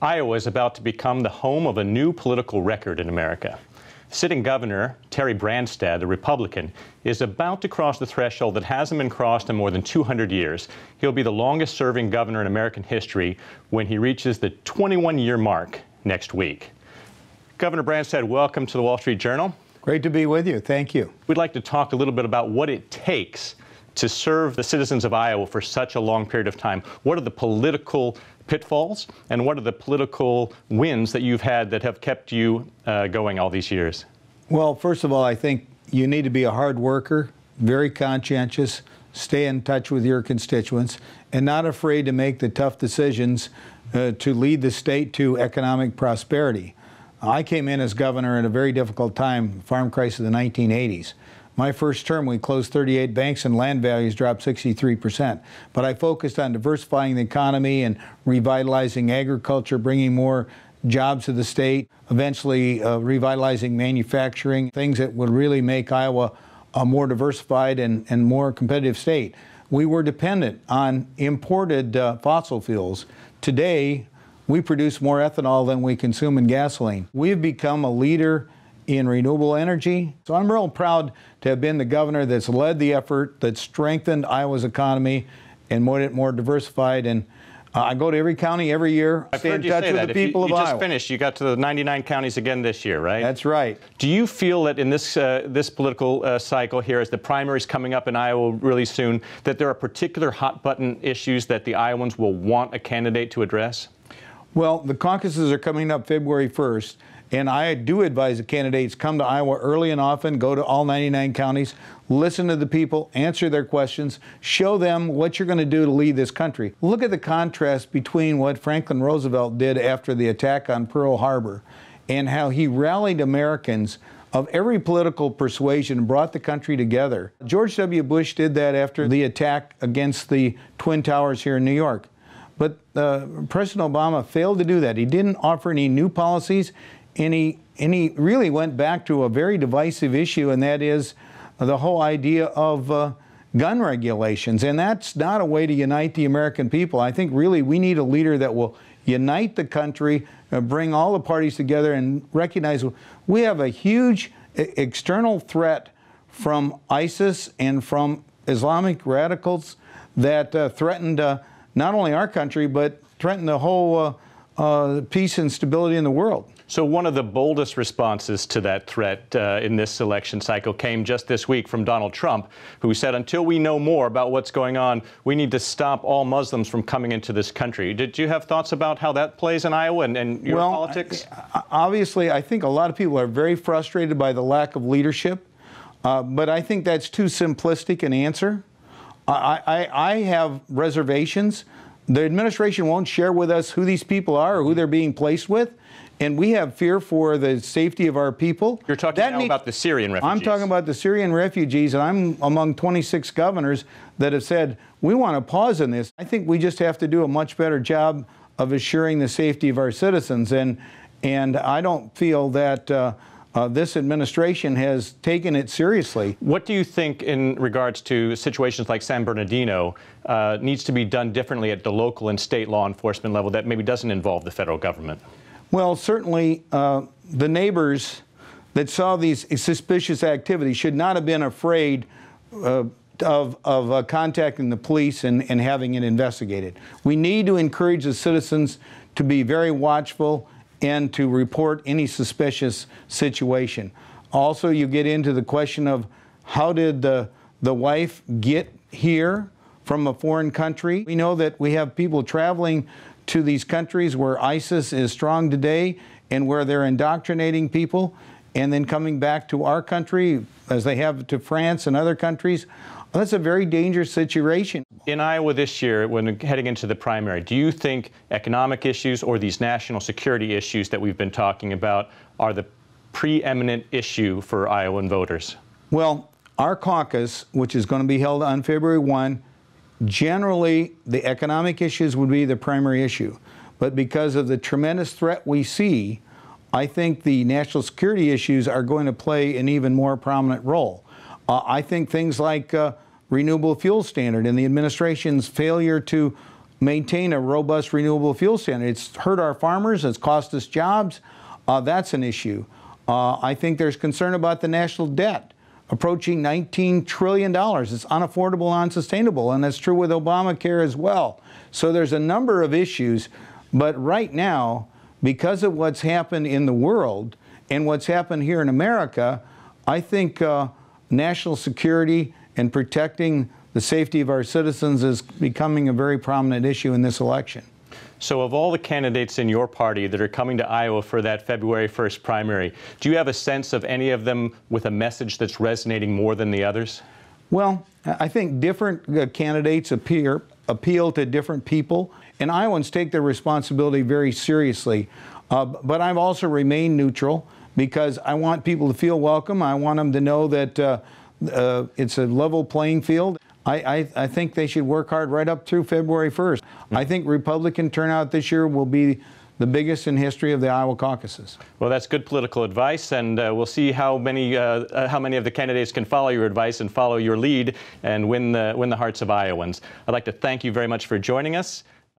Iowa is about to become the home of a new political record in America. Sitting Governor Terry Branstad, the Republican, is about to cross the threshold that hasn't been crossed in more than 200 years. He'll be the longest serving governor in American history when he reaches the 21 year mark next week. Governor Branstad, welcome to the Wall Street Journal. Great to be with you. Thank you. We'd like to talk a little bit about what it takes to serve the citizens of Iowa for such a long period of time. What are the political pitfalls, and what are the political wins that you've had that have kept you uh, going all these years? Well, first of all, I think you need to be a hard worker, very conscientious, stay in touch with your constituents, and not afraid to make the tough decisions uh, to lead the state to economic prosperity. I came in as governor at a very difficult time, farm crisis of the 1980s. My first term, we closed 38 banks and land values dropped 63%. But I focused on diversifying the economy and revitalizing agriculture, bringing more jobs to the state, eventually uh, revitalizing manufacturing, things that would really make Iowa a more diversified and, and more competitive state. We were dependent on imported uh, fossil fuels. Today, we produce more ethanol than we consume in gasoline. We've become a leader in renewable energy. So I'm real proud to have been the governor that's led the effort that strengthened Iowa's economy and made it more diversified. And uh, I go to every county every year, I've stay in touch with that. the people you, you of just Iowa. finished. You got to the 99 counties again this year, right? That's right. Do you feel that in this uh, this political uh, cycle here, as the primaries coming up in Iowa really soon, that there are particular hot button issues that the Iowans will want a candidate to address? Well, the caucuses are coming up February 1st. And I do advise the candidates come to Iowa early and often, go to all 99 counties, listen to the people, answer their questions, show them what you're going to do to lead this country. Look at the contrast between what Franklin Roosevelt did after the attack on Pearl Harbor and how he rallied Americans of every political persuasion and brought the country together. George W. Bush did that after the attack against the Twin Towers here in New York. But uh, President Obama failed to do that. He didn't offer any new policies and he, and he really went back to a very divisive issue, and that is the whole idea of uh, gun regulations. And that's not a way to unite the American people. I think really we need a leader that will unite the country, uh, bring all the parties together, and recognize we have a huge external threat from ISIS and from Islamic radicals that uh, threatened uh, not only our country, but threatened the whole uh, peace and stability in the world. So, one of the boldest responses to that threat uh, in this election cycle came just this week from Donald Trump, who said, Until we know more about what's going on, we need to stop all Muslims from coming into this country. Did you have thoughts about how that plays in Iowa and, and your well, politics? Obviously, I think a lot of people are very frustrated by the lack of leadership, uh, but I think that's too simplistic an answer. I, I, I have reservations. The administration won't share with us who these people are or who they're being placed with and we have fear for the safety of our people. You're talking that now about the Syrian refugees. I'm talking about the Syrian refugees, and I'm among 26 governors that have said we want to pause in this. I think we just have to do a much better job of assuring the safety of our citizens, and and I don't feel that. Uh, uh, this administration has taken it seriously. What do you think, in regards to situations like San Bernardino, uh, needs to be done differently at the local and state law enforcement level that maybe doesn't involve the federal government? Well, certainly uh, the neighbors that saw these suspicious activities should not have been afraid uh, of, of uh, contacting the police and, and having it investigated. We need to encourage the citizens to be very watchful and to report any suspicious situation. Also, you get into the question of how did the, the wife get here from a foreign country? We know that we have people traveling to these countries where ISIS is strong today and where they're indoctrinating people, and then coming back to our country as they have to France and other countries. That's a very dangerous situation. In Iowa this year, when heading into the primary, do you think economic issues or these national security issues that we've been talking about are the preeminent issue for Iowan voters? Well, our caucus, which is going to be held on February 1, Generally, the economic issues would be the primary issue. But because of the tremendous threat we see, I think the national security issues are going to play an even more prominent role. Uh, I think things like uh, renewable fuel standard and the administration's failure to maintain a robust renewable fuel standard. It's hurt our farmers, it's cost us jobs. Uh, that's an issue. Uh, I think there's concern about the national debt approaching $19 trillion. It's unaffordable unsustainable, and that's true with Obamacare as well. So there's a number of issues, but right now, because of what's happened in the world and what's happened here in America, I think uh, national security and protecting the safety of our citizens is becoming a very prominent issue in this election. So, of all the candidates in your party that are coming to Iowa for that February 1st primary, do you have a sense of any of them with a message that's resonating more than the others? Well, I think different uh, candidates appear, appeal to different people, and Iowans take their responsibility very seriously. Uh, but I've also remained neutral because I want people to feel welcome. I want them to know that uh, uh it's a level playing field. I, I, I, think they should work hard right up through February 1st. I think Republican turnout this year will be the biggest in history of the Iowa caucuses. Well, that's good political advice, and uh, we'll see how many uh, uh, how many of the candidates can follow your advice and follow your lead and win the win the hearts of Iowans. I'd like to thank you very much for joining us.